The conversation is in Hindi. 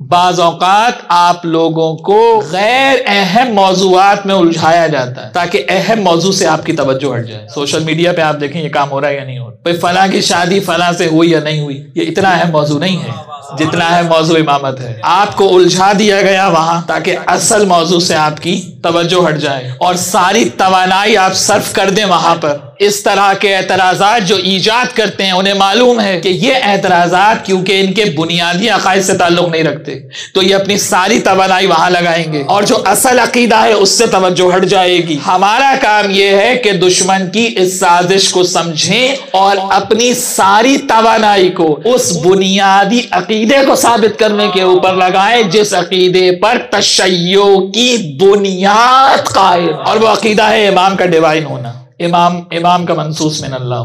बाज अवकात आप लोगों को गैर अहम मौजूद में उलझाया जाता है, ताकि अहम मौजू से आपकी तवज्जो हट जाए। सोशल मीडिया पे आप देखें, ये काम हो रहा है या नहीं हो रहा? भाई फला की शादी फला से हुई या नहीं हुई, ये इतना अहम मौजू नहीं है, जितना है मौजू इमामत है। आपको उलझा दिया गया वहाँ, ताकि असल मौजू से आपकी तवज्जो हट जाए, और सारी तवानाई आप सर्फ कर दें वहाँ पर। इस तरह के एतराज़ात जो ईजाद करते हैं, उन्हें मालूम है कि ये एतराज़ात क्योंकि इनके बुनियादी अकायद से ताल्लुक नहीं रखते। तो ये अपनी सारी तवानाई वहाँ लगाएँगे। और जो असल अकीदा है, उससे तवज्जो हट जाएगी। हमारा काम यह है कि दुश्मन की इस साजिश को समझें और अपनी सारी तवानाई को उस बुनियादी अकीदे को साबित करने के ऊपर लगाएँ, जिस अकीदे पर तशैयो की बुनियाद कायम। और वो अकीदा है, इमाम का डिवाइन होना। इमाम इमाम का मनसूस में अल्लाह